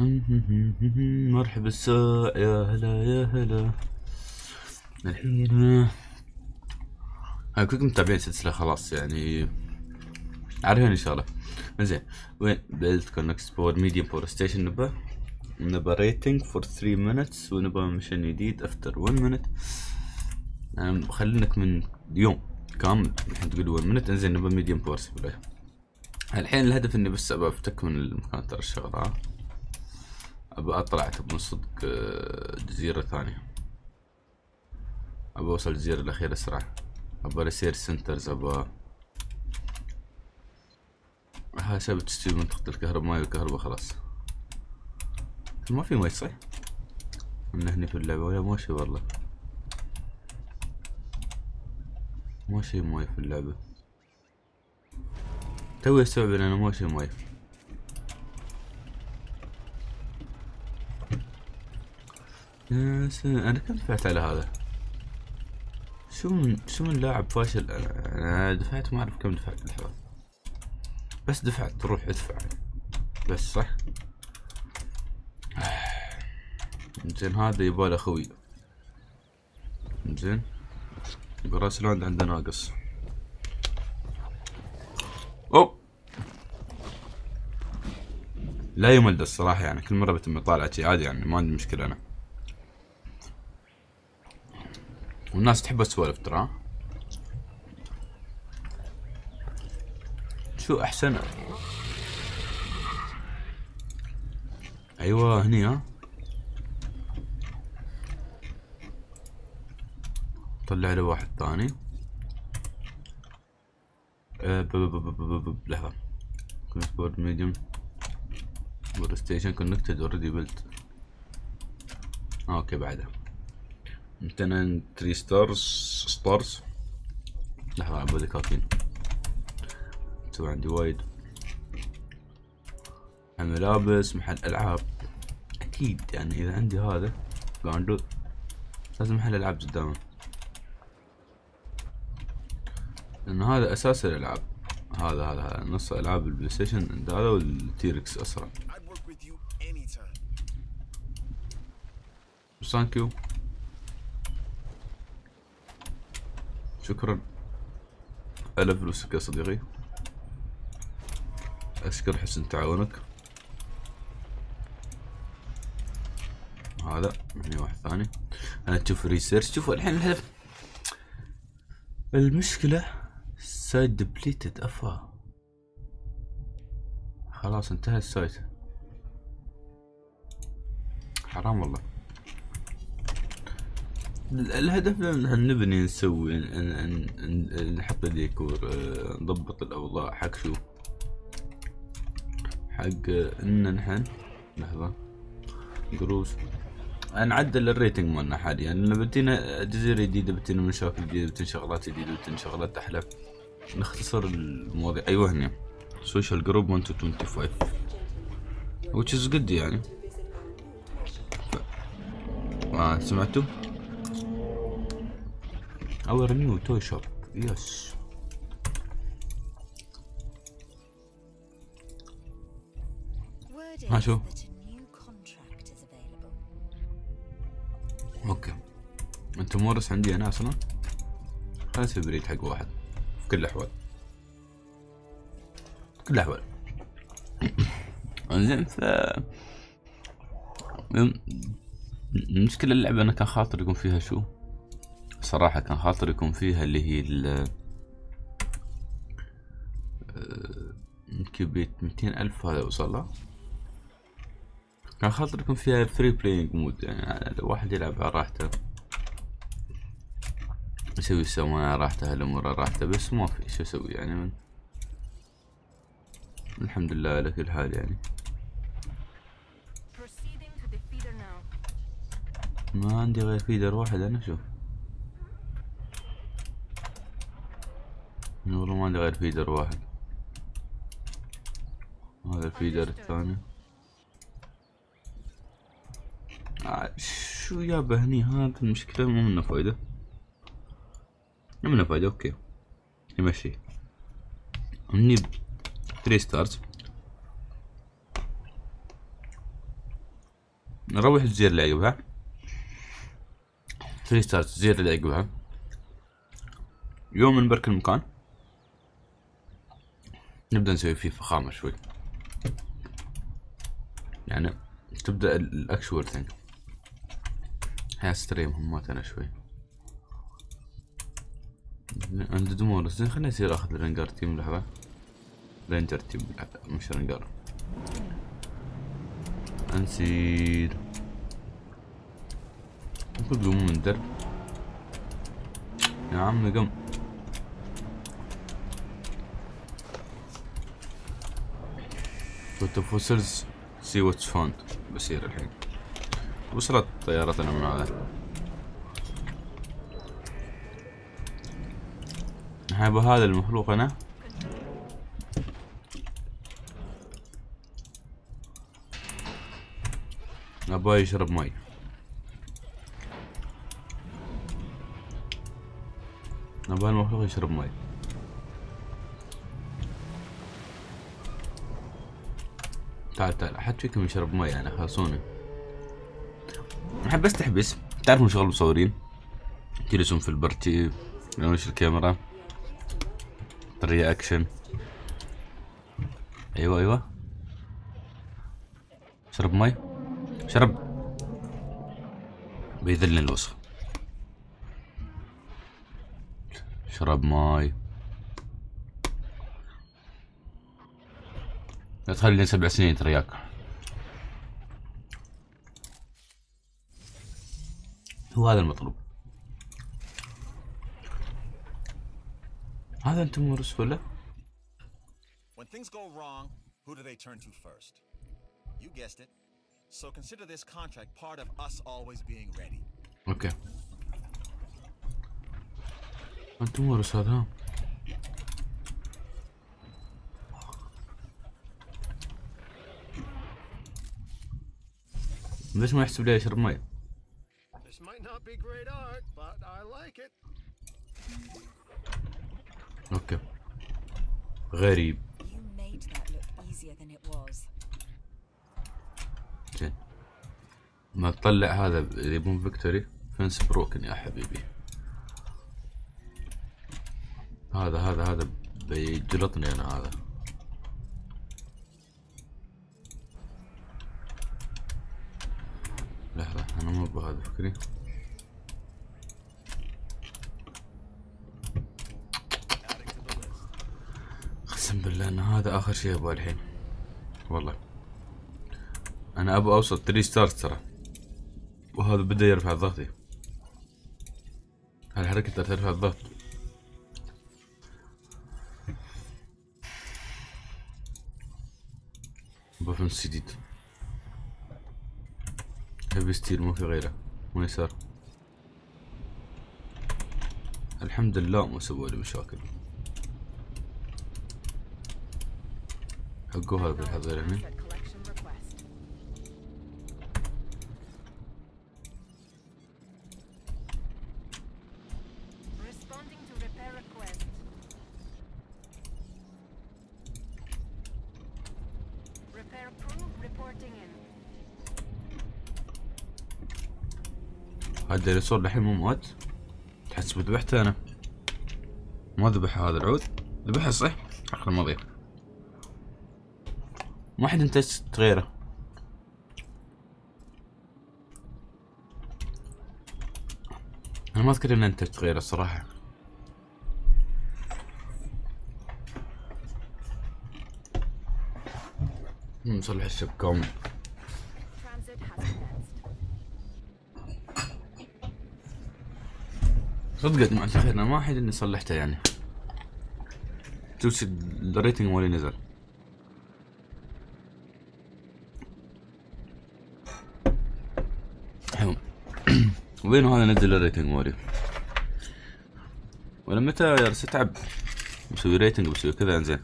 مرحبا الساع يا هلا يا هلا. الحين هاي كلكم متابعين سلسلة خلاص يعني عارفين إن شاء الله. زين وين؟ build connect power medium power station نبى نبى rating for 3 minutes ونبى mission جديد after 1 minute خلينك من يوم كامل الحين تقول 1 minute إنزين نبى medium power supply الحين الهدف إني بس ابى أفتك من المكان ترى الشغلة. أبى أطلع من صدق آه، جزيرة ثانية. أبى أوصل الجزيرة الأخيرة أسرع. أبى research centers أبى هاي سبب تشتري منطقة الكهرباء ماي والكهرباء خلاص. ما في ماي صح؟ من هني في اللعبة. ولا مو شي والله. مو شي ماي في اللعبة. توي استوعب إن أنا مو شي أنا كم دفعت على هذا؟ شو من شو من لاعب فاشل؟ أنا دفعت ما أعرف كم دفعت لحظة بس دفعت تروح ادفع. بس صح؟ زين هذا يباله خوي. زين. براس العند عنده ناقص. اوب لا يمل الصراحة يعني كل مرة بتم طالع شي عادي يعني ما عندي مشكلة أنا. والناس تحب السوالف ترى. شو أحسن؟ أيوه هني ها. طلع له واحد ثاني. أه، لحظة. connect power medium power station connected already built okay بعده مثلا 3 stars stars لحظة عبالي كافيين سوى عندي وايد. ملابس محل ألعاب. أكيد يعني إذا عندي هذا جاندو لازم محل ألعاب قدامه. لأن هذا أساس الألعاب. هذا هذا نص ألعاب ال PlayStation هذا وال T-Rex أسرع. thank you شكرا. على فلوسك يا صديقي. أشكر حسن تعاونك. هذا هني واحد ثاني. أنا تشوف research شوفوا الحين الهدف. المشكلة site depleted أفا. خلاص انتهى ال site. حرام والله. الهدف ان نبني نسوي نحط ديكور آه، نضبط الأوضاع. حق شو؟ حق إن نحن لحظة. جروس نعدل ال rating مالنا حاليا. لأن بدينا جزيرة جديدة بدينا مشاكل جديدة بدينا شغلات جديدة بدينا شغلات أحلى. نختصر المواضيع. أيوه هنا social group 1 to 25 which is good يعني. ما سمعتوا؟ Our new toy shop. Yes. ها شو أوكي انت مورس عندي أنا أصلا؟ خلينا نسوي بريد حق واحد. في كل الأحوال. في كل الأحوال. زين ف المشكلة اللعبة أنا كان خاطر يكون فيها شو؟ صراحة كان خاطر يكون فيها اللي هي ال يمكن ميتين ألف هذا وصل كان خاطر يكون فيها free playing mode يعني الواحد يلعب على راحته. يسوي السوي على راحته الأمور على راحته بس ما في شو أسوي يعني. من الحمد لله على كل حال يعني. ما عندي غير feeder واحد أنا شوف. والله ما عندي غير feeder واحد. هذا ال feeder الثاني. آه شو يابا هني؟ هذا المشكلة مو منه فايدة. مو منه فايدة okay. يمشي. هني 3 stars نروح الجزيرة اللي عقبها. ثري ستارز الجزيرة اللي عقبها. يوم نبرك المكان. نبدأ نسوي فيه فخامة شوي. يعني تبدأ الأكشوال ثينج هاستري مهمات شوي. عند دمور زين خليني يصير أخذ رينجر تيم لحظة. رينجر تيم مش انسير المفروض يقومون من الدرب يا عمي قم. The fossils see what's found بصير الحين. وصلت طيارتنا من هذا. هذا هذا المخلوق هنا. أبغى يشرب مي. أبغى المخلوق يشرب مي. تعال تعال. حد فيكم يشرب مي يعني خلصوني أحب بس تحبس تعرفون شغل مصورين؟ تجلسون في البرتي وش الكاميرا. الرياكشن أيوه أيوه. شرب مي شرب. بيذلني الوسخ شرب ماي. لا تخليني سبع سنين ترياك هو هذا المطلوب هذا انت مورس ولا؟ When things go wrong, who do they turn to first? You guessed it. So consider this contract part of us always being ready. أوكي. انت مورس هذا ليش ما يحسب لي اشرب مي؟ This might not be great art, but I like it. okay. غريب. زين ما تطلع هذا يبون victory. fence broken يا حبيبي. هذا هذا هذا بيجلطني أنا هذا لحظة أنا مو بهذا فكري اقسم بالله إن هذا آخر شيء ابغاه الحين. والله. أنا أبغى اوصل 3 ستارز ترى. وهذا بدا يرفع ضغطي هالحركة ترفع الضغط؟ بفنس جديد هيفي ستيل ما في غيره ما يسار الحمد لله ما سووا لي مشاكل. حقوها بالحضير هنا صار الحين مو مات تحسب ذبحته أنا. ما ذبح هذا العود. ذبحه صح؟ عقل الماضي ما حد انتج غيره. أنا ما أذكر اني انتجت غيره الصراحه نصلح الشبكة. صدق مع الخير ما حد إني صلحته يعني. توصل ال rating مالي نزل. وين هذا نزل ال rating مالي؟ ولا متى جالس اتعب بسوي rating بسوي كذا انزين.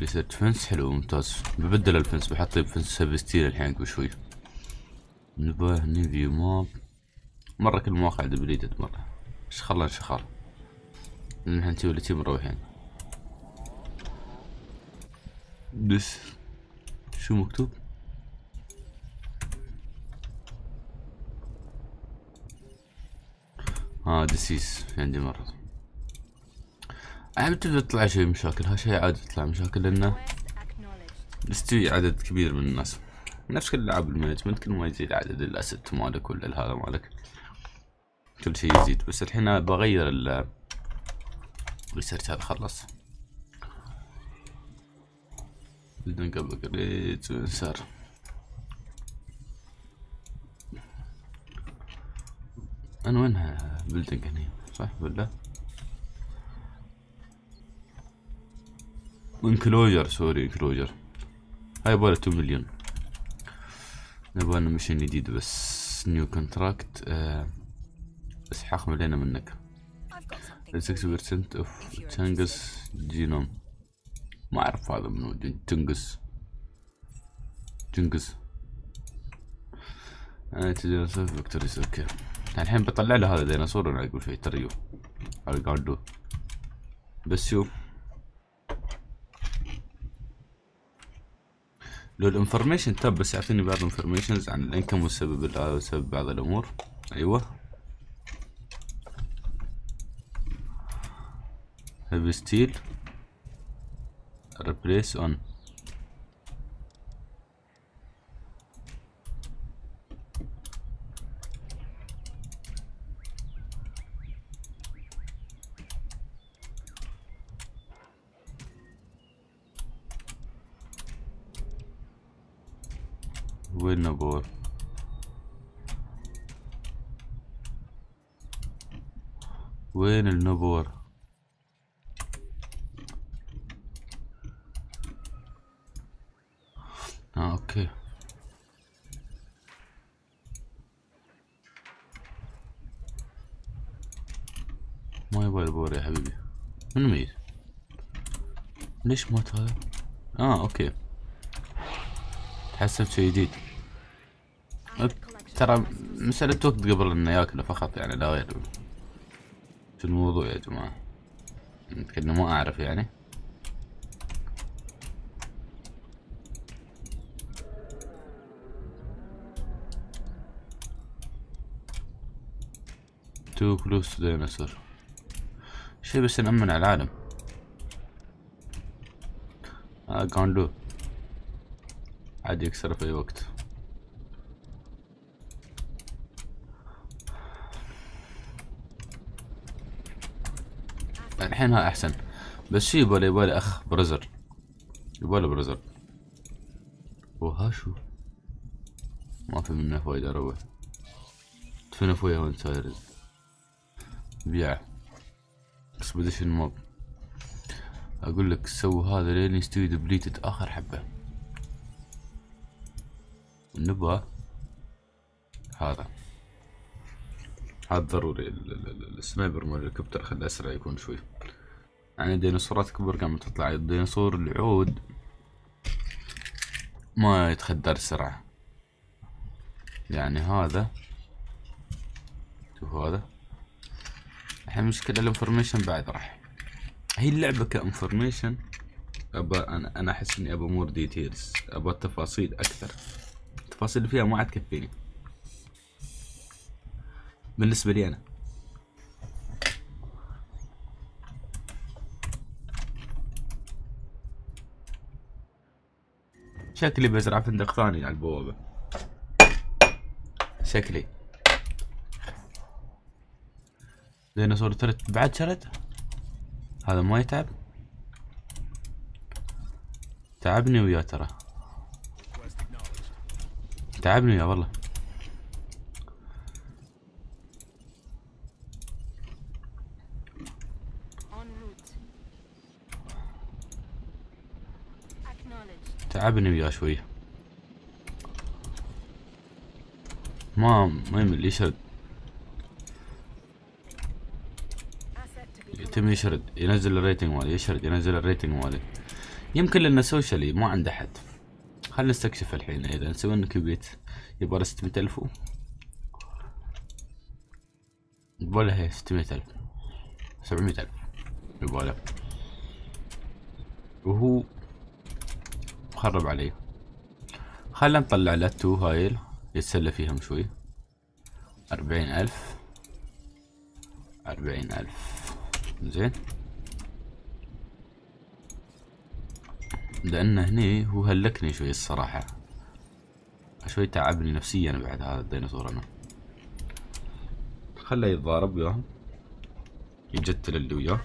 ريسيرش فنس حلو ممتاز. ببدل الفنس بحط فنس ستيل الحين قبل شوي. نباه نيفيو ماب. مرة كل مواقع دبليتد مرة. إيش خلنا الحين تي ولا تي مروحين بس. شو مكتوب؟ آه دسيس عندي مرض عم تطلع شيء مشاكل؟ ها شيء عادي تطلع مشاكل لأنه يستوي عدد كبير من الناس. نفس كل العاب ال management كل ما يزيد عدد ال asset مالك ولا هذا مالك. كل شيء يزيد. بس الحين بغير ال ال research هذا خلص. بدون قبل قريت صار أنا وينها building هني؟ صح ولا؟ enclosure sorry enclosure هاي يبغى 2 مليون نبغى mission جديد بس new contract آه اسحاق ملينا منك 6% of تنقص جينوم ما اعرف هذا منو تنقص تنقص أنا تجي victories okay الحين بطلع له هذا ديناصور ولا يقول فيه تريو هذا قاعد بس شوف لو ال information tab بس يعطيني بعض ال informations عن ال income هذا وسبب بعض الأمور. أيوه. heavy steel replace on وين نبور وين النبور آه أوكي ما يبغى البور يا حبيبي من ميت ليش مات هذا آه okay حسبت شي جديد ترى مسألة وقت قبل انه ياكله فقط يعني لا غير شو الموضوع يا جماعة. كأنه ما أعرف يعني. too close to dinosaur. شي بس نأمن على العالم. آه قاندو. عادي يكسر في أي وقت. الحين ها أحسن. بس شي يبالي يبالي أخ برزر. يبالي برزر. وها شو؟ ما في منه فايدة روح. تفنى فويا وين صاير؟ بيع. اكسبediشن موب أقول لك سوي هذا لين يستوي دبليتد آخر حبة. نبغى هذا. هذا ضروري. السنايبر مال الهليكوبتر خليه أسرع يكون شوي. يعني ديناصورات كبر قامت تطلع. الديناصور العود ما يتخدر السرعة يعني هذا شوف هذا. الحين مشكلة ال information بعد راح. هي اللعبة ك information ابى أنا أنا أحس إني ابى more details ابى تفاصيل أكثر. التفاصيل اللي فيها ما عاد تكفيني. بالنسبة لي أنا. شكلي بزرع فندق ثاني على البوابة. شكلي. ديناصور ترت بعد شرد. هذا ما يتعب. تعبني وياه ترى. تعبني وياه والله. تعبني وياه شوية. ما ما يمل يشرد. يتم يشرد. ينزل ال rating مالي يشرد ينزل ال rating مالي يمكن لأنه socially ما عنده حد. خلينا نستكشف الحين إذا نسوي لنا كبيت يبغى 600 الف يبغى هي 600 ألف. 700 ألف. يبغى له. وهو خرب علي خلنا نطلع له تو هايل يتسلى فيهم شوي. أربعين ألف. أربعين ألف. زين. لأن هني هو هلكني شوي الصراحة. شوي تعبني نفسيا بعد هذا الديناصور أنا. خله يتضارب وياهم يجتل اللي وياه.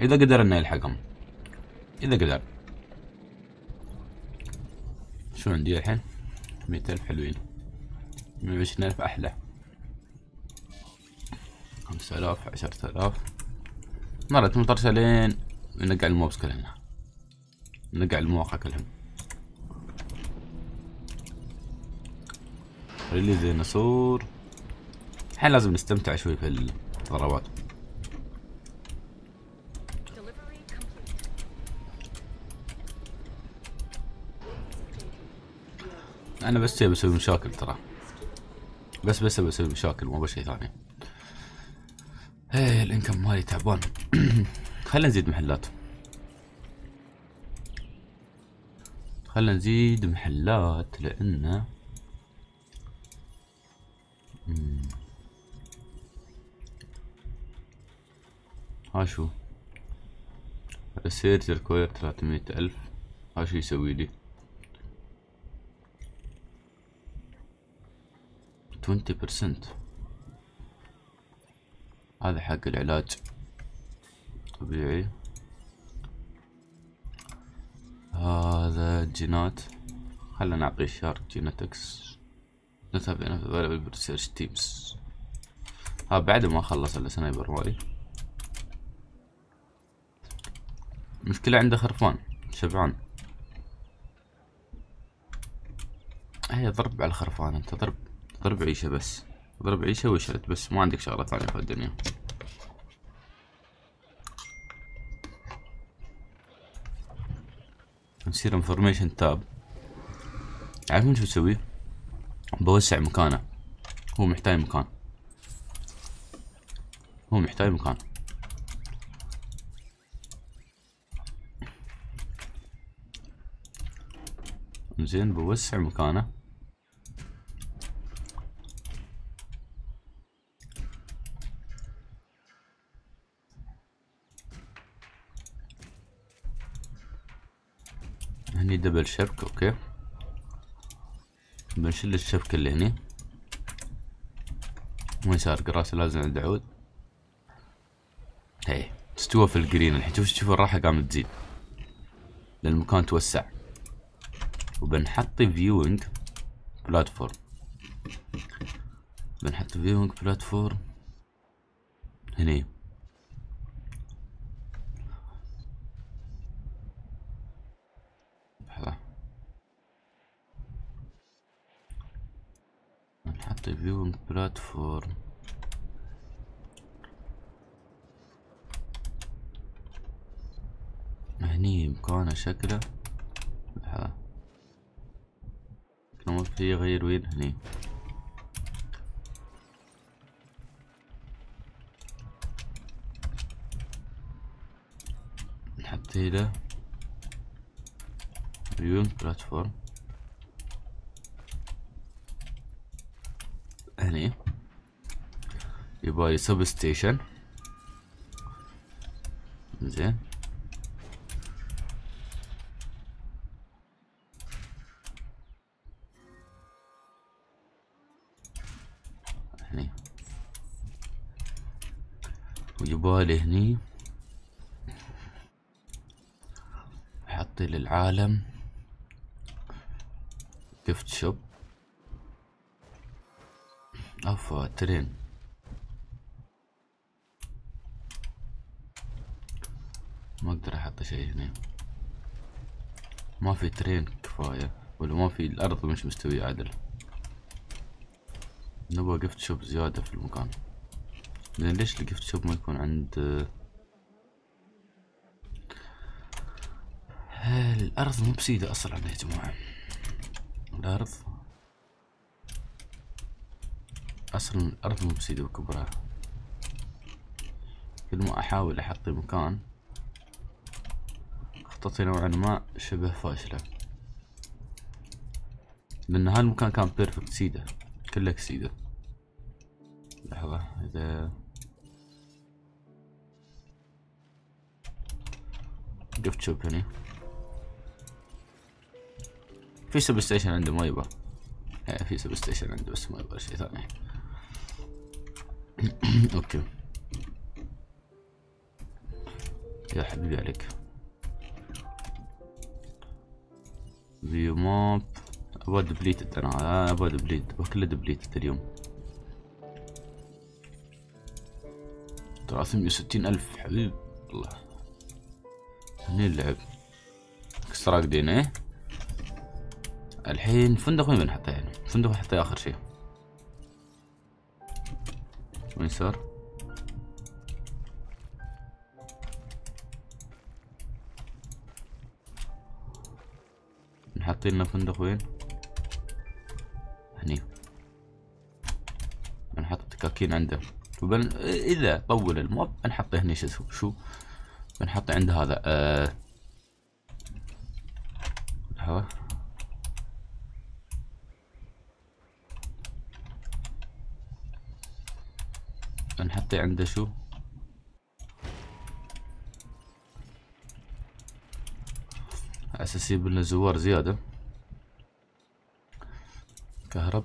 إذا قدر إنه يلحقهم إذا قدر. شو عندي الحين؟ مية ألف حلوين. مية وعشرين ألف أحلى. خمسة آلاف عشرة آلاف. مرت مطرشة لين نقع الموبس كلهم نقع المواقع كلهم. ريليز ديناصور الحين لازم نستمتع شوي في الضربات أنا بس بسوي مشاكل ترى. بس بس بسوي مشاكل مو بشي ثاني. إيه الإنكم مالي تعبان. خلينا نزيد محلات. خلينا نزيد محلات لأنه ها شو ال research require ثلاثمية ألف. ها شو يسوي لي. twenty percent هذا حق العلاج. طبيعي. هذا جينات. خلنا نعطي شارك جيناتكس نتابع available research teams. ها بعد ما خلص الا سنايبر مالي مشكلة عنده خرفان. شبعان. هي ضرب على الخرفان أنت ضرب. ضرب عيشة بس. ضرب عيشة وشلت بس. ما عندك شغلة ثانية في الدنيا. نصير انفورميشن تاب عارفين شو تسوي بوسع مكانه. هو محتاج مكان. هو محتاج مكان. زين بوسع مكانه هني double شبك okay؟ بنشيل الشبكة اللي هني وين صار قراصة لازم عند عود هي استوى في ال green. الحين شوف شوف الراحة قامت تزيد. لأن المكان توسع. وبنحط viewing platform بنحط viewing platform هني نحط viewing platform هني مكانه شكله. لحظة كان في غير وين؟ هني. نحط له viewing platform هني. يبغى substation. زين. هني. ويبالي هني. حطي للعالم. جفت شوب افا ترين. ما أقدر أحط شيء هنا. ما في ترين كفاية ولا ما في الأرض مش مستوية عدل نبغى جفت شوب زيادة في المكان. زين ليش الجفت شوب ما يكون عند؟ الأرض مو بسيدة أصلا يا جماعة. الأرض أصلا الأرض مو بسيدة وكبرها كل ما أحاول أحط مكان خطتي نوعا ما شبه فاشلة. لأن هالمكان كان perfect سيدة كله سيدة. لحظة إذا قفت شوف هني. في substation عنده ما يبغى. إيه، في substation عنده بس ما يبغى شيء ثاني. okay. يا حبيبي عليك. view map أبغى depleted أنا أبغى deplete أبغى كله depleted اليوم. ثلاثمية وستين ألف حبيب. الله. هني اللعب. extract DNA الحين فندق وين بنحطه يعني. فندق بنحطه آخر شيء. صار نحط لنا فندق وين؟ هني. بنحط التكاكين عنده. وبن... إذا طول الموب بنحطه هني شو شو؟ بنحطه عند هذا آه... لحظة بنحطه عنده شو؟ أساس يجيب لنا زوار زيادة. كهرب.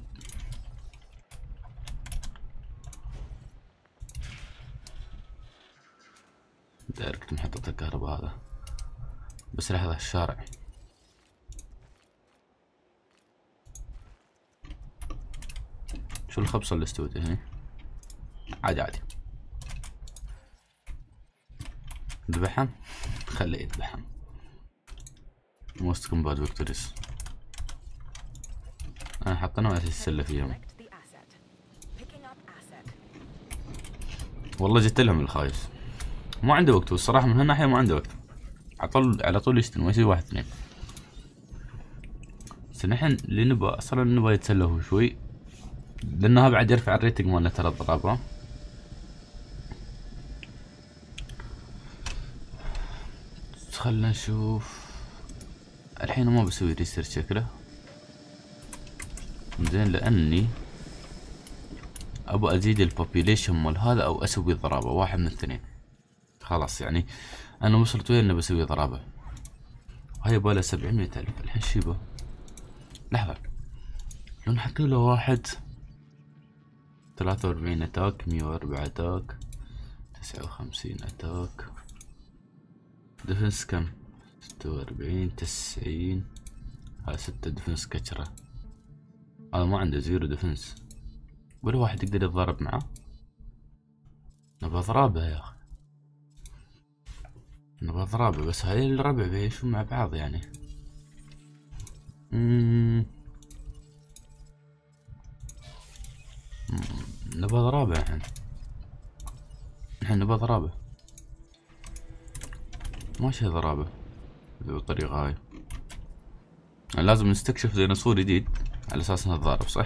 دايركت محطة الكهرباء هذا. بس لحظة الشارع. شو الخبصة اللي استوت هنا عادي. عادي ذبحهم خليه يذبحهم most combat victories أنا حطينا أساس السلة فيهم والله جت لهم الخايس. ما عنده وقت والصراحة من هالناحية ما عنده وقت. على طول على طول يسوي واحد اثنين. بس نحن اللي نبغى أصلا نبغى يتسلى هو شوي. لانها بعد يرفع ال rating مالنا ترى الضربة. خلنا نشوف. الحين ما بسوي research شكله زين لأني أبغى أزيد ال population مال هذا أو أسوي ضرابة واحد من الاثنين. خلاص يعني أنا وصلت وين إني بسوي ضرابة؟ هاي بالها سبعمية ألف. الحين شيبه لحظة. لو نحط له واحد ثلاثة وأربعين attack مية وأربعة attack تسعة وخمسين attack. defense كم؟ ستة وأربعين تسعين. هاي ستة defense كترة. هذا ما عنده zero defense. ولا واحد يقدر يتضارب معاه نبغى ضرابة يا أخي. نبغى ضرابة بس هاي الربع بيعيشون مع بعض يعني. نبغى ضرابة الحين الحين نبغى ضرابة ماشي ضرابة بالطريقة هاي. يعني لازم نستكشف ديناصور جديد على أساس نتضارب صح؟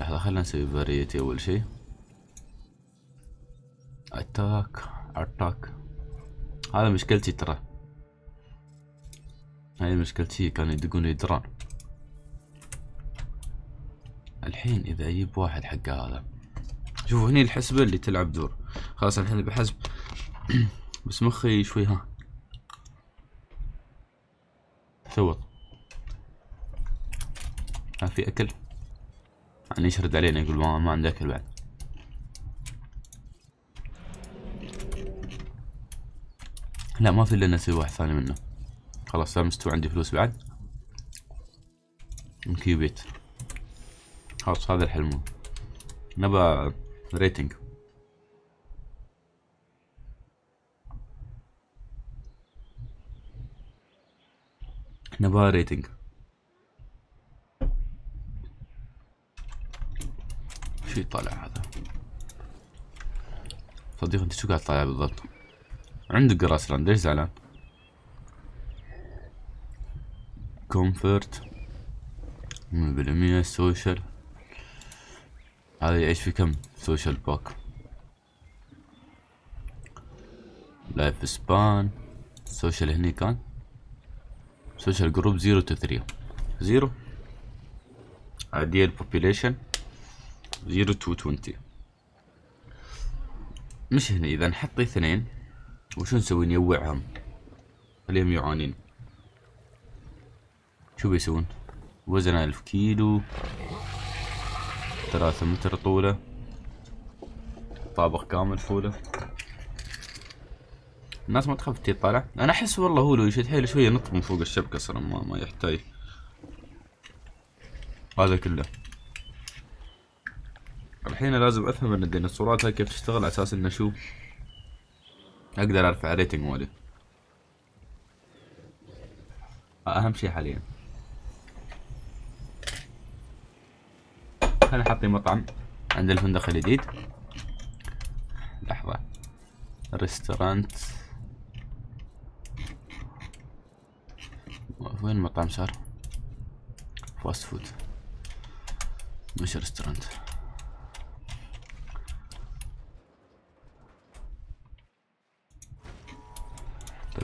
لحظة خلنا نسوي فاريتي أول شي. اتاك اتاك هذا مشكلتي ترى. هاي مشكلتي كانوا يدقون يدران الحين إذا أجيب واحد حق هذا. شوفوا هني الحسبة اللي تلعب دور. خلاص الحين بحسب. بس مخي شوي ها. ثوط ها في أكل؟ يعني يشرد علينا يقول ما, ما عنده أكل بعد. لا ما في إلا نسوي واحد ثاني منه. خلاص صار مستوى عندي فلوس بعد. incubate خلاص هذا الحلم. نبى rating نبغى rating شو يطلع هذا؟ صديق أنت شو قاعد طالع بالضبط؟ عندك grassland ليش زعلان؟ comfort بالمية social هذا يعيش في كم؟ social pack life span social هني كان؟ social group zero to three zero ideal population zero to twenty مش هنا إذا نحط اثنين وشو نسوي؟ نيوعهم خليهم يعانين. شو بيسوون؟ وزن ألف كيلو. ثلاثة متر طوله. طابق كامل طوله. الناس ما تخاف تطالع أنا أحس والله هو لو يشد حيله شوية نط من فوق الشبكة أصلا ما, ما يحتاج. هذا كله. الحين لازم أفهم إن الديناصورات هاي كيف تشتغل على أساس إنه شو؟ أقدر أرفع ريتنج مالي أهم شي حاليا. خلينا حاطين مطعم عند الفندق الجديد. لحظة. restaurant. وين المطعم صار fast food. مش restaurant.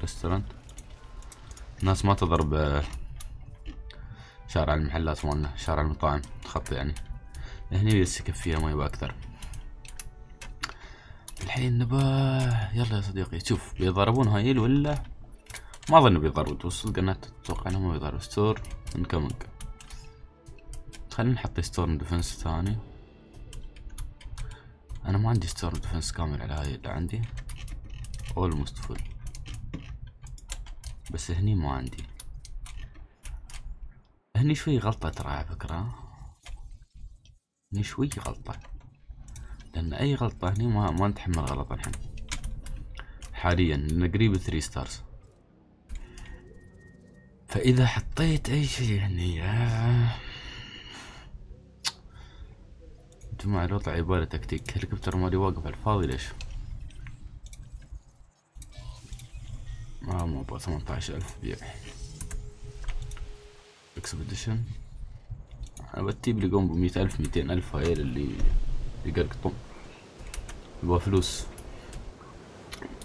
restaurant. الناس ما تضرب شارع المحلات مالنا شارع المطاعم خط يعني. هني بس يكفيها ما يبغى أكثر. الحين نبا يلا يا صديقي شوف بيضربون هايل ولا ما أظن بيضربون توصل قناة أتوقع إنهم ما بيضربون storm incoming خلينا نحط storm defense ثاني. أنا ما عندي storm defense كامل على هاي اللي عندي. almost full بس هني ما عندي. هني شوي غلطة ترى على فكرة. هني شوي غلطة. لأن أي غلطة هني ما, ما نتحمل غلط الحين. حاليا لأن قريب three stars فإذا حطيت أي شيء هني آه. جماعة الوضع يباله تكتيك هليكوبتر مالي واقف على الفاضي ليش؟ ما ما أبغى ثمانية عشر ألف بيع. اكسبediشن أنا بتجيب لي قوم بمية ألف ميتين ألف هاي اللي يقرقطون يبغى فلوس.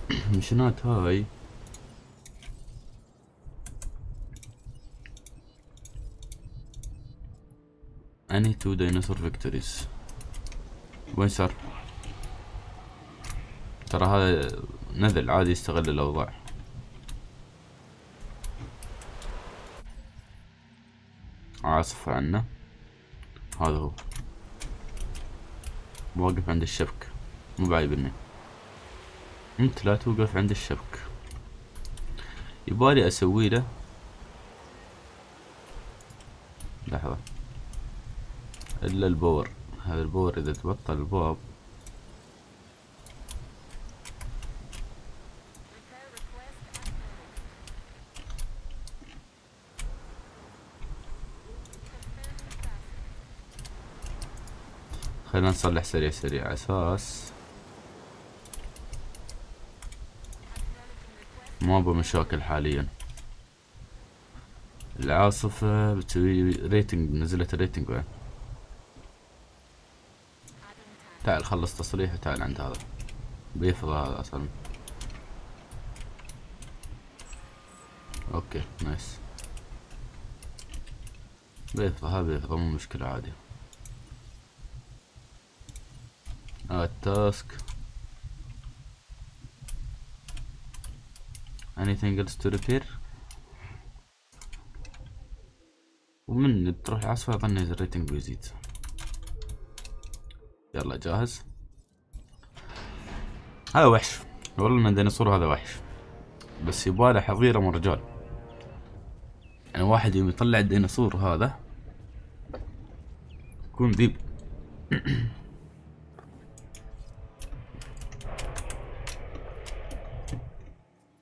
مشنات هاي. أني تو ديناصور فيكتوريز. وين صار؟ ترى هذا نذل عادي يستغل الأوضاع. عاصف عنه هذا هو. واقف عند الشبك. مو بعيبني أنت لا توقف عند الشبك. يبالي أسوي له. لحظة. إلا البور. هذا البور إذا تبطل الباب خلينا نصلح سريع سريع. أساس. ما بمشاكل حاليا. العاصفة بتسوي rating نزلت ال rating وين تعال خلص تصليح وتعال عند هذا. بيفضى هذا أصلا. okay nice. بيفضى هذا بيفضى مو مشكلة عادي. ال task. Anything else to repair ومن تروح العاصفة أظن الريتنج بيزيد. يلا جاهز؟ هذا وحش. والله ان ديناصور هذا وحش. بس يباله حظيرة من رجال يعني واحد يوم يطلع الديناصور هذا يكون ذيب.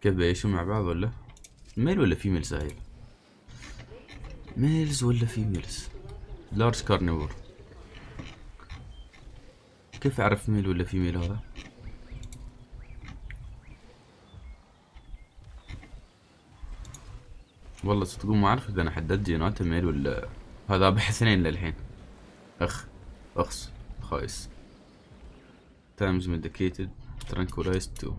كيف بيعيشوا مع بعض ولا؟ ميل ولا فيميل سايل ميلز ولا فيميلز لارج كارنيفور كيف اعرف ميل ولا فيميل هذا؟ والله صدقوا ما اعرف إذا أنا حددت جيناته ميل ولا هذا بحثنين للحين. أخ اخس خايس. Times medicated tranquilized 2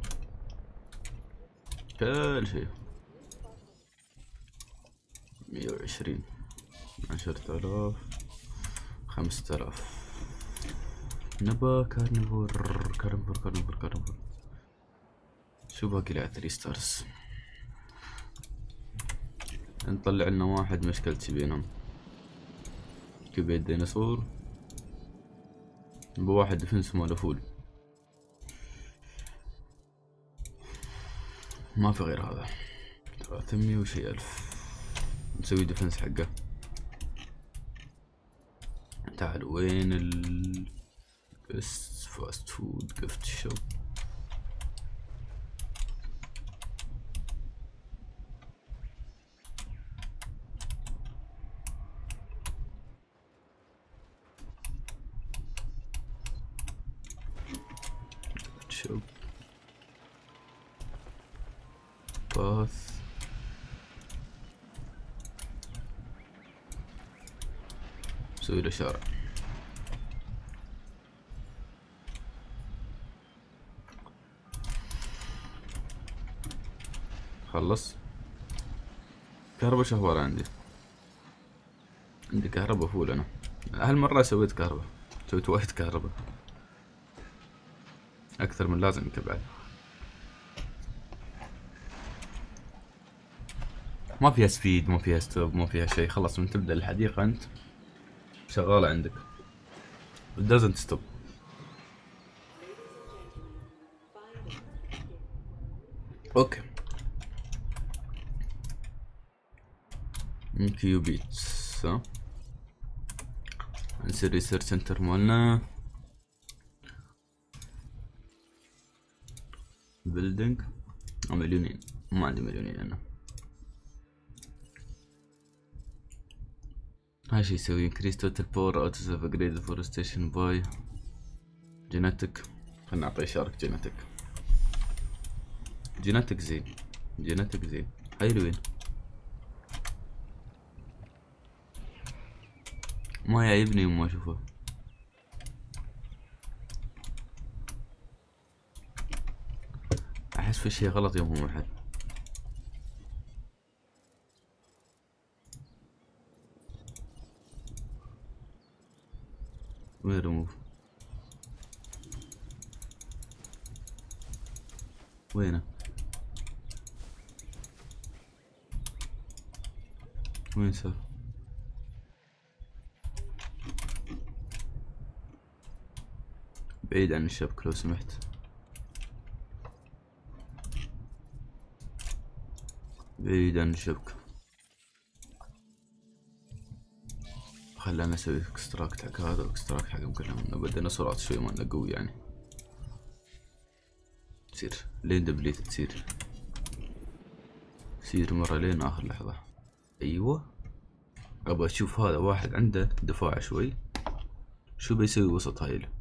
كل شيء. مية وعشرين. عشرة آلاف خمسة آلاف. نبا كارنفور كارنفور كارنفور كارنفور. شو باقي على 3 ستارز نطلع لنا واحد مشكلتي بينهم. كبير ديناصور بواحد defense ماله full ما في غير هذا. ثلاثمية وشي ألف. نسوي defense حقه. تعال وين ال بس fast food gift shop شوب باث سوي له شارع خلص. كهرباء أخبار عندي؟ عندي كهرباء فول أنا. هالمرة سويت كهرباء. سويت وايد كهرباء. أكثر من لازم يمكن بعد. ما فيها speed ما فيها stop ما فيها شيء. خلاص من تبدأ الحديقة أنت. شغالة عندك. It doesn't stop okay كيوبيتس ها نسير ريسيرش سنتر مالنا بيلدينج مليونين ما عندي مليونين أنا هاي شي يسوي increase total power out of upgrade forestation by genetic. خلنا نعطيه شارك جينيتك جينيتك زين جينيتك زين هاي ما يعيبني وما اشوفه أحس في شي غلط يوم هو محل وين ريموف وينه؟ وين صار بعيد عن الشبكة لو سمحت. بعيد عن الشبكة. خلنا أسوي extract حق هذا و extract حقهم كلهم بدنا سرعة شوي ما قوي يعني. تصير لين دبليت تصير. تصير مرة لين آخر لحظة. أيوه. أبغى أشوف هذا واحد عنده دفاع شوي. شو بيسوي وسط هاي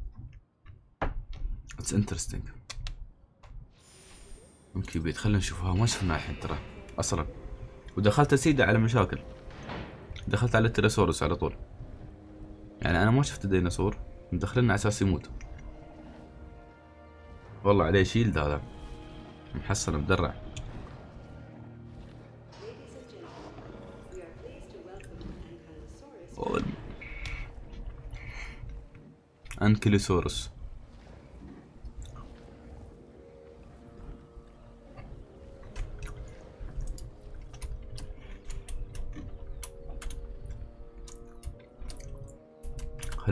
اتس انترستنج ممكن بيت خلينا نشوفها. ما شفناها الحين ترى. أصلا. ودخلت اسيدة على مشاكل. دخلت على التيراسورس على طول. يعني أنا ما شفت ديناصور. مدخلنا على أساس يموت. والله عليه شيلد هذا. محصن مدرع. انكيلوسورس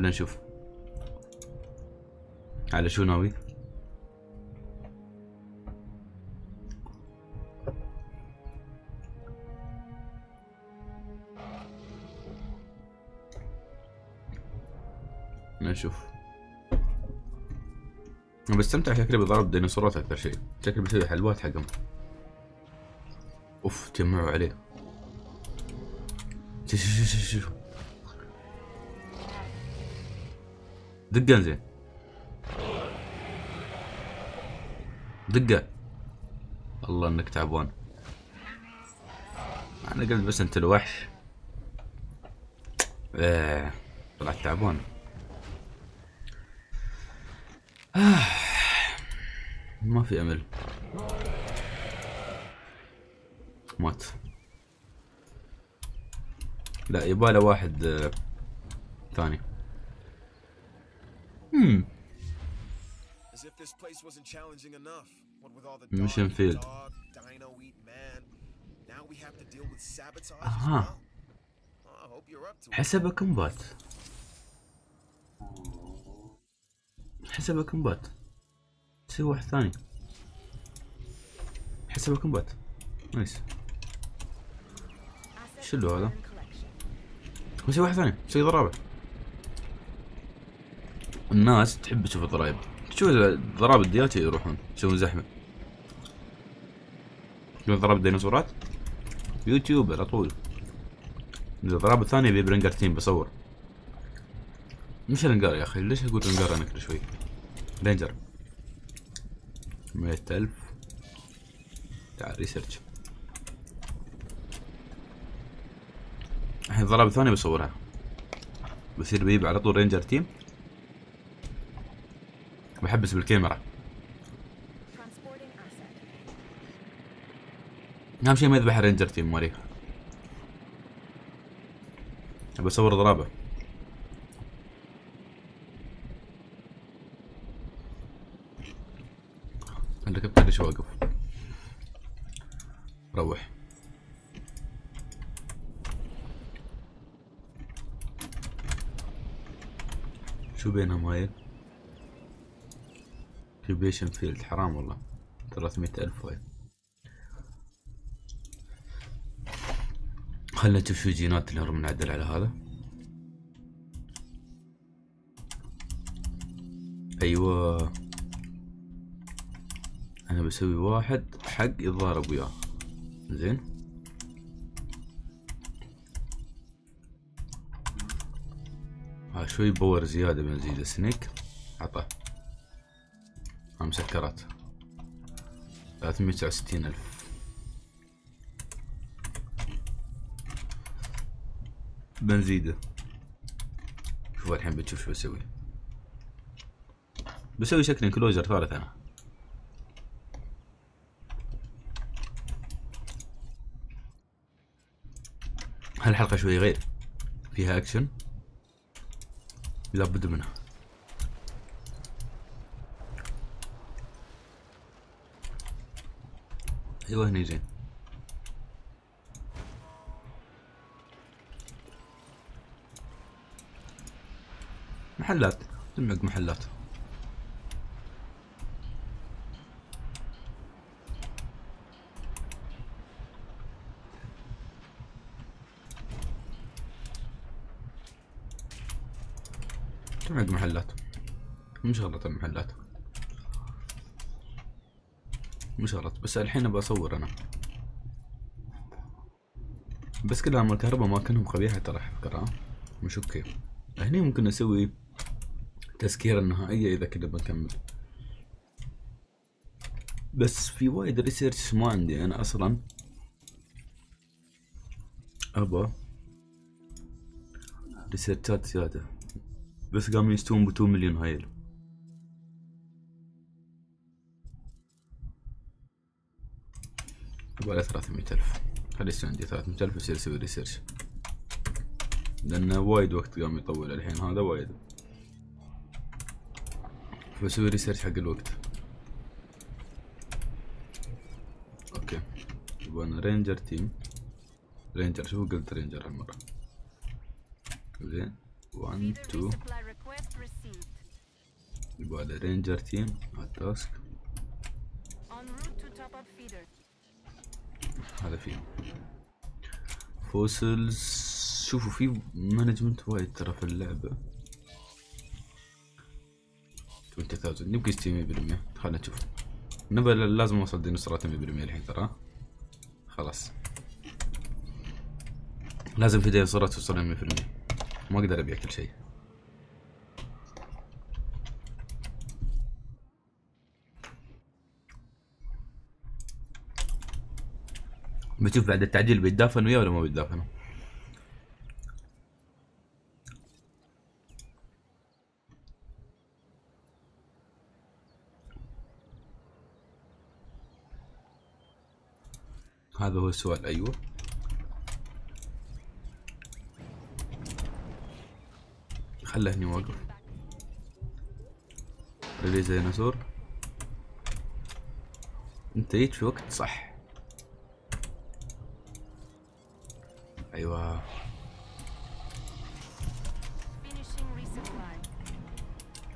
خلينا نشوف. على شو ناوي؟ نشوف. أنا بستمتع شكلي بضرب ديناصورات أكثر شيء. شكلي بسوي حلوات حقهم أوف تجمعوا عليه. شوف شوف شوف دقة زين دقة. والله انك تعبان. أنا قلت بس انت الوحش. إيه طلعت تعبان. آه. ما في أمل. مات. لا يباله واحد آه، ثاني. امم mission failed أها حسب combat حسب combat سوي واحد ثاني. حسب combat nice. شلو هذا. وسوي واحد ثاني. سوي ضربه الناس تحب تشوف الضرايب تشوف ضراب الديات يروحون يسوون زحمة. شوف ضراب الديناصورات؟ يوتيوب على طول الضرابة الثانية بجيب ranger team بصور. مش ranger يا أخي ليش أقول ranger أنا كل شوي؟ ranger مية ألف. تعال research الحين الضربة الثانية بصورها. بصير بجيب على طول ranger team بحبس بالكاميرا. اهم شيء ما يذبح ranger team موريك ابى أصور ضرابة. الهليكوبتر ليش واقف؟ روح. شو بينهم هاي؟ incubation failed حرام والله. ثلاثمية ألف هاي خلنا نشوف شو الجينات اللي نروح نعدل على هذا. أيوه. أنا بسوي واحد حق يتضارب وياه. زين. ها شوي باور زيادة بنزيد سنيك. عطه ها مسكرات. ثلاثمية تسعة وستين ألف. بنزيدة. شوف الحين بتشوف شو بسوي. بسوي شكل enclosure ثالث أنا. هالحلقة شوي غير. فيها اكشن لابد منها. أيوه هني زين محلات. دمج محلات. دمج محلات. مش غلط المحلات مش غلط بس الحين ابى أصور أنا. بس كلها مال الكهرباء ما كانهم قبيحة ترى فكرة؟ مش okay هني ممكن أسوي تسكيرة النهائية إذا كنا بنكمل بس في وايد research ما عندي أنا أصلا. ابا research ات زيادة. بس قاموا يستوون ب 2 مليون هايل. يبغى 300 ألف. خلي يصير عندي 300 ألف يصير أسوي research لأنه وايد وقت قام يطول الحين هذا وايد. بسوي research حق الوقت. okay. يبغى ranger team ranger شوف قلت ranger هالمرة. زين. 1 Feeder 2 resupply request received. يبغى له ranger team ال task En route to top up feeder. هذا فيه fossils شوفوا في management وايد ترى في اللعبة. 20000 نبقى يستوي 100% خلنا نشوف. نبى لازم اوصل ديناصورات 100% الحين ترى. خلاص. لازم في ديناصورات توصل 100% ما أقدر ابيع كل شيء. بشوف بعد التعديل بيتدافن وياه ولا ما بيتدافنوا هذا هو السؤال أيوه. خله هني واقف. ريليز ديناصور أنت جيت في وقت صح. أيوه.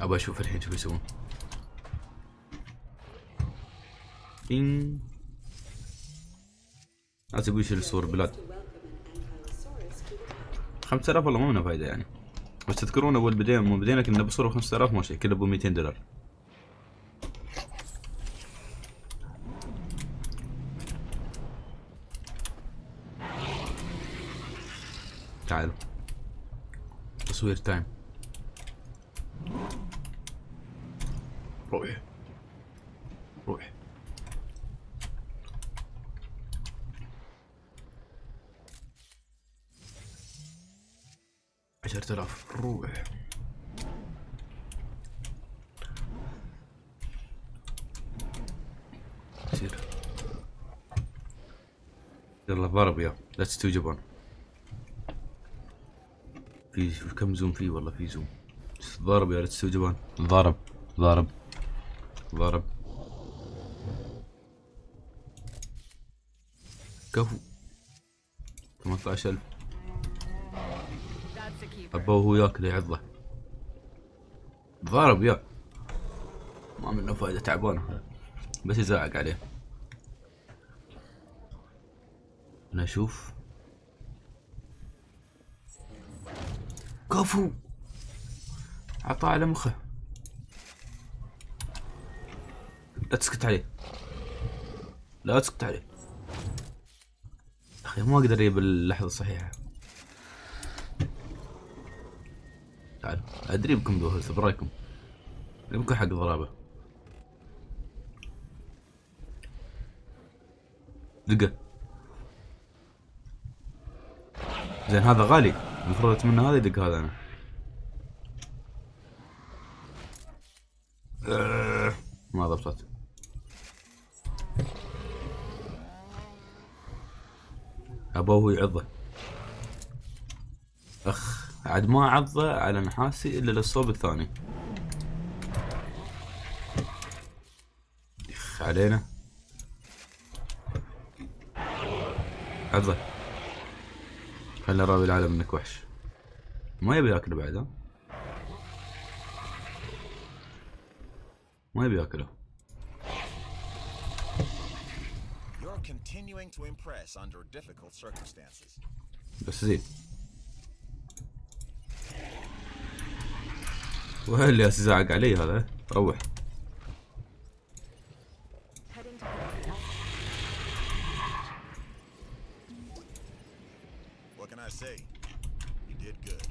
ابى أشوف الحين شو بيسوون. بين لازم يشيل الصور بلاد. خمسة آلاف والله ما منها فايدة يعني. بس تذكرون أول بدينا مو بدينا كنا بصورة خمسة آلاف ما شيء كله ابو 200 دولار. تعالوا. تصوير تايم روح روح عشرة آلاف. روح يلا ضرب يا. لا تستوجبون. في في كم زوم فيه والله في زوم. ضارب يا لا تستوجبون ضارب ضارب. ضرب كفو. 18000 That's a keeper. ابوه هو ياكل يعضه ضارب يا. ما منه فايدة تعبانة بس يزعق عليه. أنا أشوف. كفو. عطاه على مخه. لا تسكت عليه. لا تسكت عليه. أخي ما أقدر أجيب اللحظة الصحيحة. تعال أدري بكم ذو هيلث برأيكم. يمكن حق ضرابة. دقة. زين هذا غالي. المفروض أتمنى هذا يدق هذا أنا. ما ضبطت. أبوه يعضه. أخ عاد ما عضه على نحاسي إلا للصوب الثاني. اخ علينا. عضه. خلي راوي العالم انك وحش. ما يبي ياكله بعد ها؟ ما يبي ياكله. You're continuing to impress under difficult circumstances. بس زين. وهل يا زعق علي هذا؟ روح Heading to the What can I say? You did good.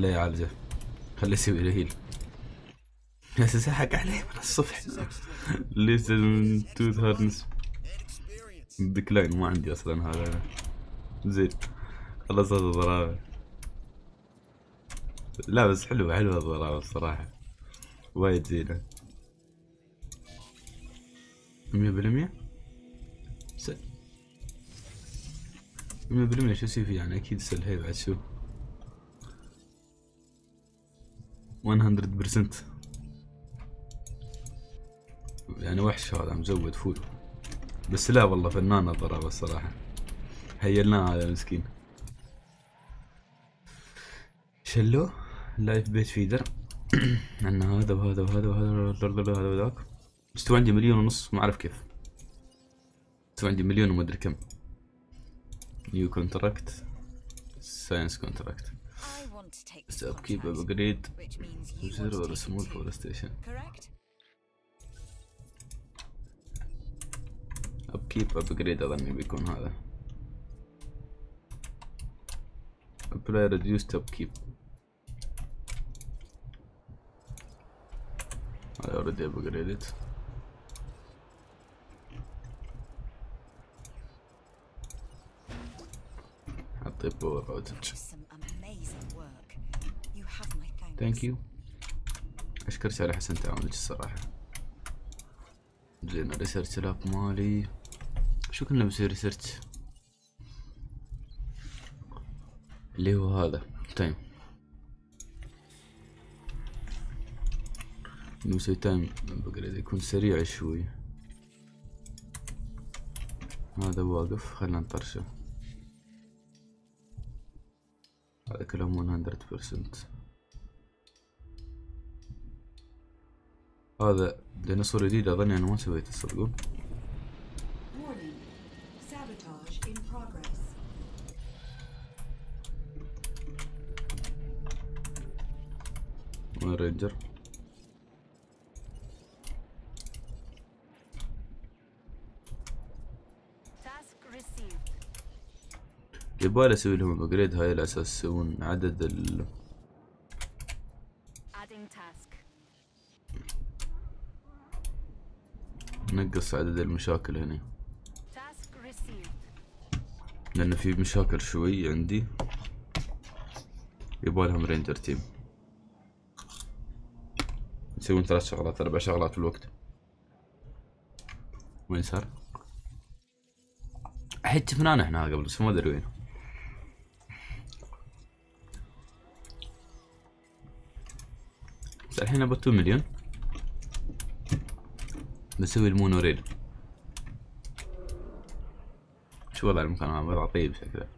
خليه يعالجه خليه يسوي له هيل يا زعق عليه من الصبح. ليس هاردنس And experience. ديكلاين ما عندي أصلا هذا زين. خلص هذا ضرابة لا بس حلوة حلوة الضرابة الصراحة وايد زينة. مية بالمية؟ مية بالمية شو يصير فيه يعني؟ أكيد سل هي بعد شو؟ 100% يعني وحش هذا مزود فول بس لا والله فنان الضربة الصراحة هيلناه هذا مسكين شلو لايف بيت فيدر عندنا هذا وهذا وهذا وهذا وهذا وذاك مستوى عندي مليون ونص ما اعرف كيف مستوى عندي مليون وما ادري كم نيو كونتراكت ساينس كونتراكت this upkeep upgrade سمول it too, فورستيشن correct? upkeep upgrade اظن بيكون هذا apply reduced upkeep I already upgraded حطيت power outage thank you اشكرك على حسن تعاونك الصراحة. زين ال research lab مالي. شو كنا بنسوي research اللي هو هذا. time نسوي time upgrade يكون سريع شوي. هذا واقف. خلنا نطرشه. هذا كلام 100% هذا ديناصور جديد أظن أنا ما سويته تصدقون. وين رينجر. يبالي أسوي لهم upgrade هاي على أساس يسوون عدد ال Adding task. نقص عدد المشاكل هنا. لأن في مشاكل شوي عندي. يبالهم ranger team يسوون ثلاث شغلات أربع شغلات في الوقت وين صار؟ حتى فنان إحنا قبل بس ما أدري وين. بس الحين ابى 2 مليون بسوي المونوريل. شو وضع المكان؟ هذا وضع طيب شكله.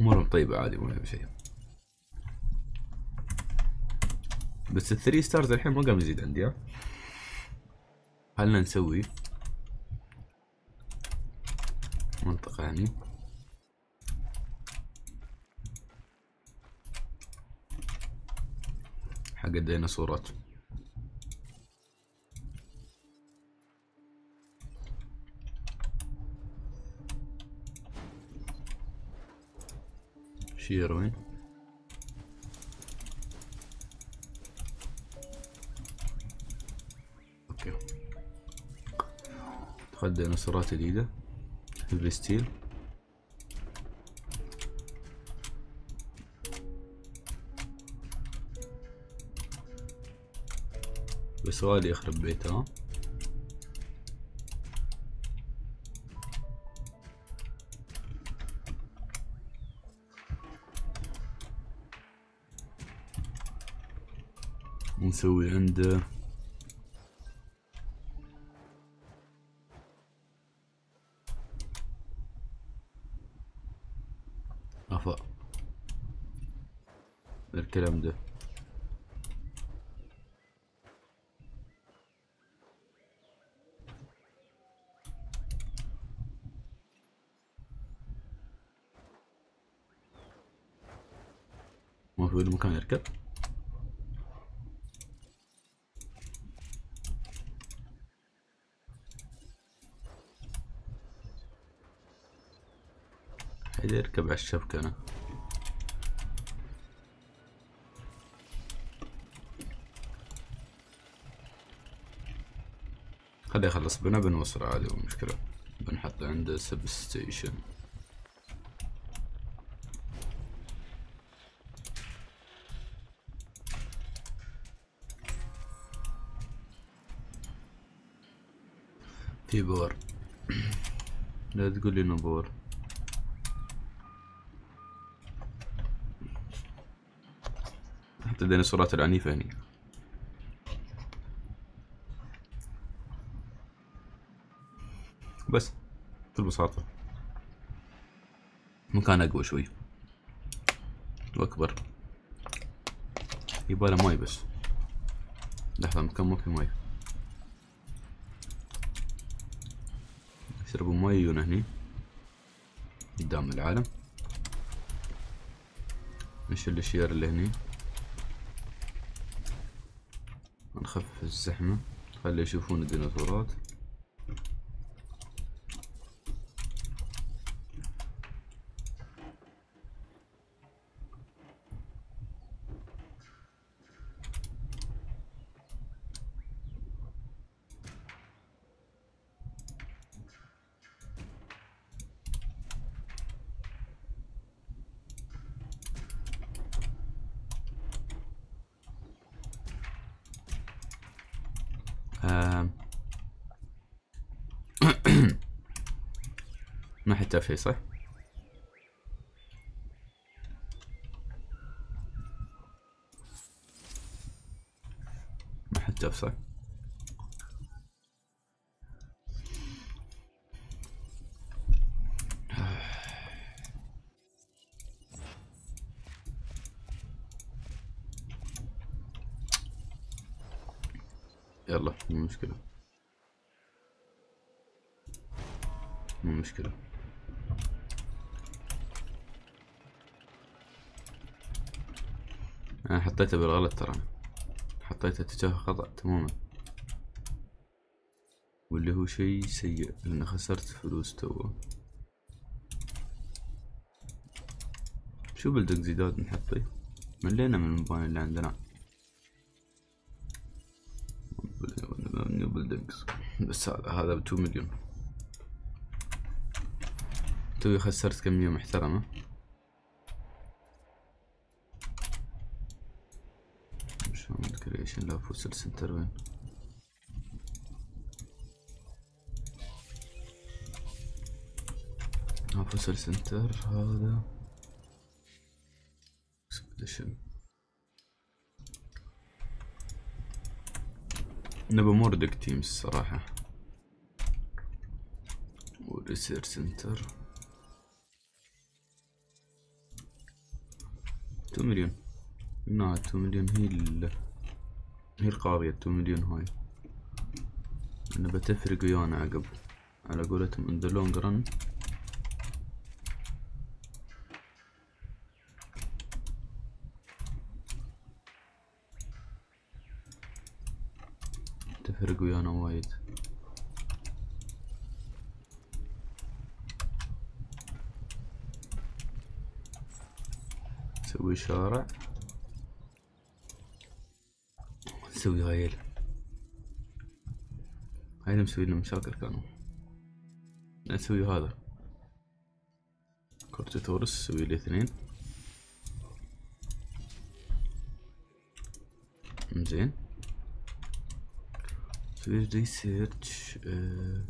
أمورهم طيبة عادي في شيء. بس ال three stars الحين ما قام يزيد عندي ها؟ خلنا نسوي منطقة يعني. حق الديناصورات شير وين okay. دخل ديناصورات جديدة. heavy steel. بس غالي يخرب بيته. ها ونسوي عنده ولا مكان يركب على الشبكة أنا. خليه يخلص. بنا بنوصل عادي مو مشكلة. بنحط عنده سب ستيشن. في power. لا تقول لي power. حتى الديناصورات العنيفة هني. بس بكل بساطة مكان أقوى شوي. وأكبر. يباله ماي بس. لحظة مكان ما في ماي. يشربوا ماي يجون هني قدام العالم. نشيل الشير اللي هني. نخفف الزحمة. خلي يشوفون الديناصورات. فيه صح؟ ما حتى صح؟ يلا مو مشكلة مو مشكلة حطيته بالغلط ترى. حطيته اتجاه خطأ تماما. واللي هو شيء سيء لأن خسرت فلوس توا شو بلدك زيدات نحطي ملينا من المباني اللي عندنا. new buildings بس هذا هذا ب 2 مليون توي خسرت كمية محترمة؟ لا fossil center وين؟ ها fossil center هذا. expedition نبى more dig teams الصراحة و research center two مليون لا two مليون هي ال هي القاضية two مليون هاي. أنا بتفرق ويانا عقب. على قولتهم in the long run. تفرق ويانا وايد. نسوي شارع. هايل. هاي اللي مسوي لنا مشاكل كانوا. نسوي هذا. كورتيتورس نسوي لي اثنين. زين. نسوي research آه.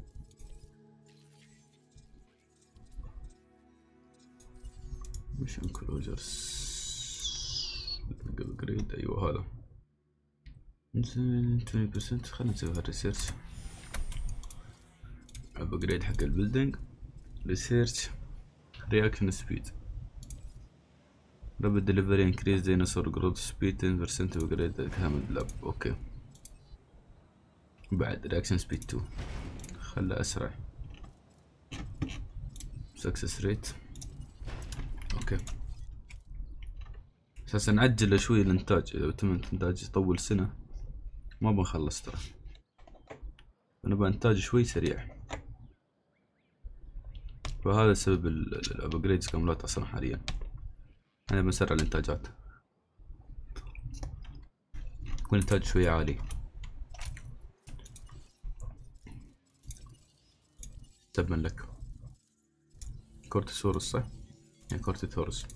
مش enclosures upgrade أيوه هذا. 20% خلينا نسوي هال research upgrade حق ال building research reaction speed rapid delivery increase dinosaur growth speed 10% upgrade Hammond lab okay بعد reaction speed 2 خله أسرع. success rate okay أساسا نعجل شوي الإنتاج. اذا تم الإنتاج يطول سنة. ما بنخلص ترى. نبغى انتاج شوي سريع. فهذا سبب ال upgrades كاملات أصلا حاليا. أنا بنسرع الإنتاجات. يكون الانتاج شوي عالي. تبا لك. Corythosaurus صح؟ يعني Corythosaurus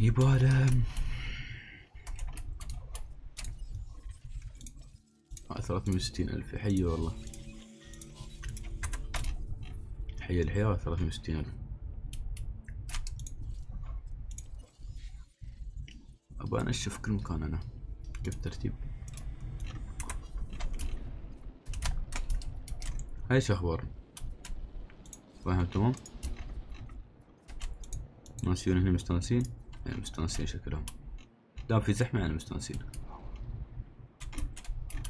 يباله ثلاثمية وستين ألف. يحيي والله. حي الحياة ثلاثمية وستين ألف. أبغى أنشف كل مكان أنا. كيف ترتيب هاي شو أخبار؟ فاهم تمام ناسيون هنا مستانسين؟ مستانسين شكلهم. دام في زحمة يعني مستانسين.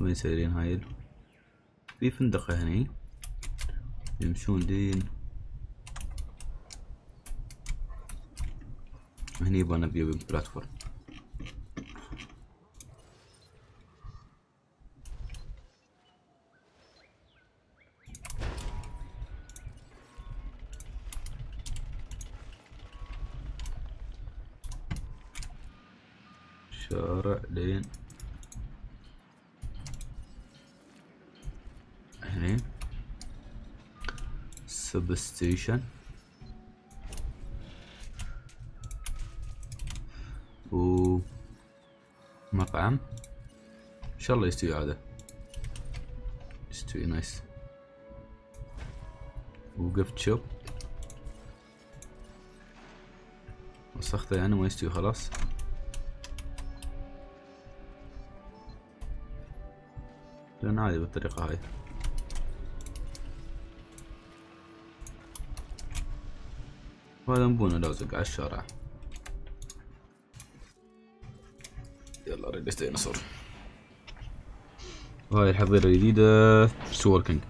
وين سايرين هايل؟ في فندقة هني. يمشون دين. هني يبغى نبي بلاتفورم شارع لين هني station و مطعم إن شاء الله يستوي هذا. يستوي nice و gift shop وسخته يعني ما يستوي خلاص. لأن عادي بالطريقة هاي. وهذا مبونه لازق على الشارع. يلا ريدست ديناصور وهاي الحظيرة الجديدة سوور كينج.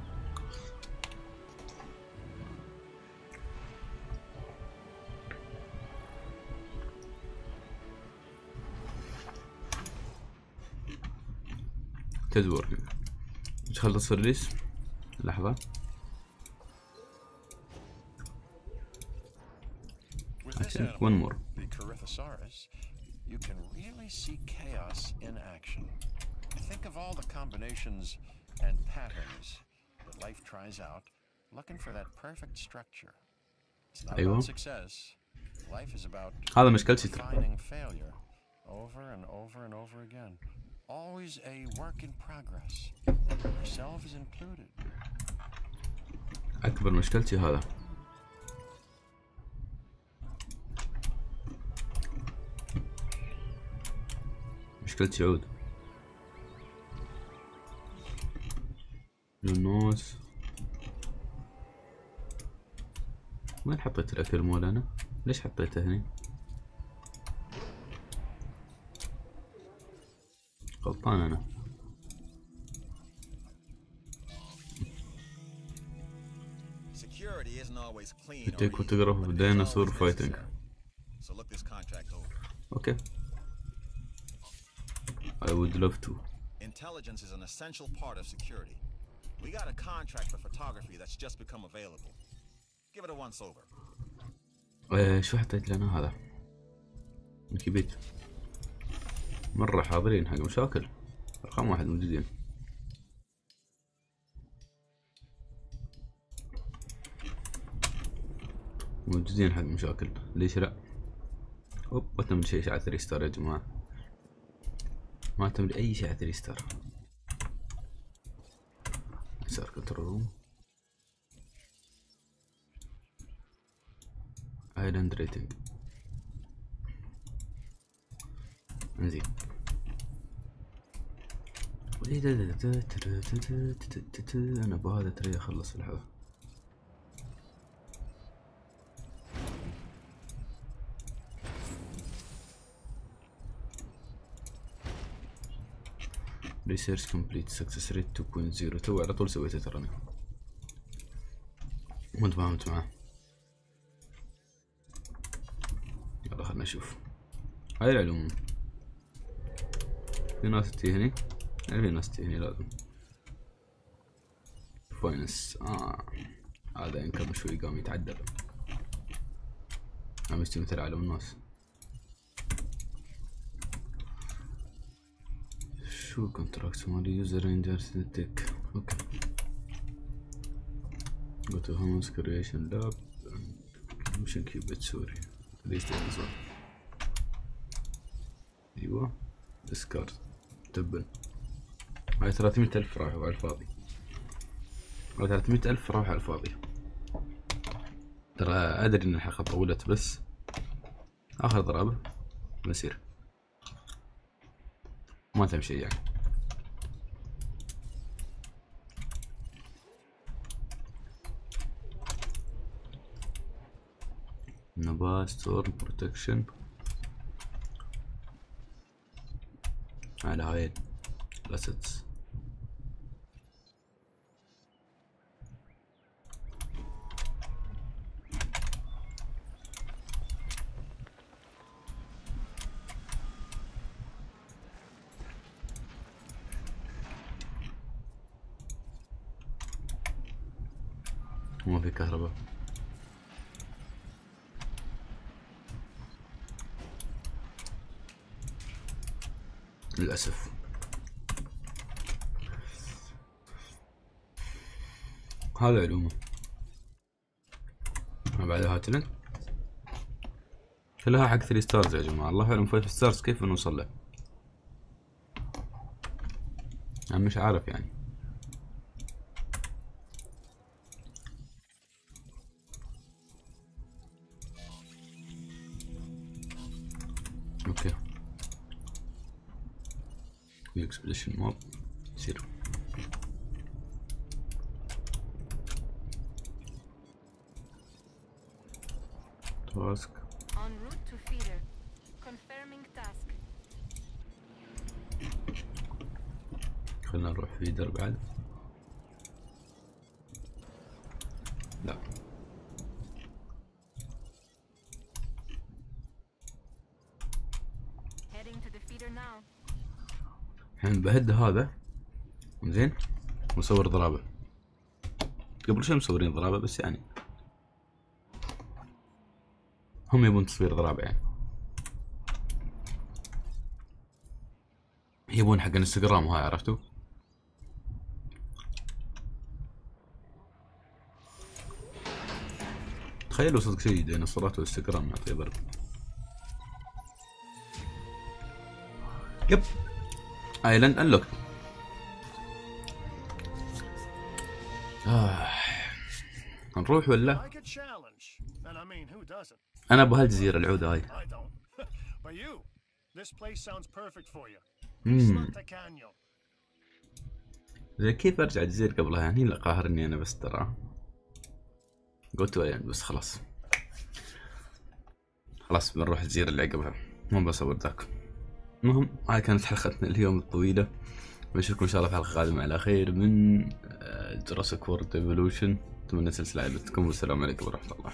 تدور إيش خلص الريس؟ لحظة. With this Okay, animal, one more. the Corythosaurus, you can really see chaos in action. Think of all the combinations and patterns that life tries out, looking for that perfect structure. It's not أيوة. about success. Life is about هذا مشكلتي ترى defining failure over and over and over again. Always a work in progress. Yourself is included. أكبر مشكلتي هذا مشكلة يعود الناس وين حطيت الأكل مول أنا؟ ليش حطيته هني؟ غلطان أنا. التيك وتقرأه في الديناصور فايتنج أوكي. I would love to. Intelligence is an essential part of security. We got a contract for photography that's just become available. Give it a once over. آه، شو حطيت لنا هذا انكيبيت مرة حاضرين حق مشاكل رقم واحد موجودين موجودين حق مشاكل ليش لا اوب تمد شيء على 3 ستار يا جماعة ما تمد اي شيء على 3 ستار يسار كنترول روم ايلاند ريتنج انزين أنا بهذا تري اخلص الحظ research complete success rate 2.0 two على طول سويته ترى أنا. ما تفاهمت معاه يلا خلنا نشوف. هاي العلوم. في ناس تجي هني في ناس تجي هني لازم. finance آه. هذا income شوي قام يتعدل يستوي مثل عالم الناس. شو كونتراكت مالي يوزر رينجر تك أوكي go to homes creation lab مش كيبت سوري ليش تنزل أيوه ديسكارد تبن هاي 300 ألف راحوا على الفاضي. هاي 300 ألف راحوا على الفاضي. ترى أدري إن الحلقة طولت بس آخر ضربة. مسير ما تمشي يعني. نبات ستورم بروتكشن على هاي الاسيتس ما في كهرباء للأسف هذا علومه. ما بعدها هاتلن كلها حق 3 stars يا جماعة. الله أعلم 5 stars كيف نوصل له. أنا مش عارف يعني. أوكي. اكسبedition ماب يصير تاسك En route to feeder. Confirming task. خلنا نروح فيدر بعد لا. الحين بهد هذا زين مصور ضرابة قبل شوي مصورين ضرابة بس يعني هم يبون تصوير ضرابة يعني. يبون حق انستغرام وهاي عرفتوا؟ تخيلوا صدق شيء ديناصورات وانستغرام يعطي برد. yep. island unlock آه. نروح ولا؟ أنا أبغى هالجزيرة العودة هاي. Canyon. زين كيف أرجع جزيره قبلها؟ يعني لا قاهرني أنا بس ترى. قلت ايلاند بس خلاص. خلاص بنروح الجزيرة اللي عقبها. مو بصور ذاك المهم هاي كانت حلقتنا اليوم الطويلة. بنشوفكم إن شاء الله في حلقة قادمة. على خير من Jurassic World Evolution أتمنى سلسله عجبتكم والسلام عليكم ورحمة الله.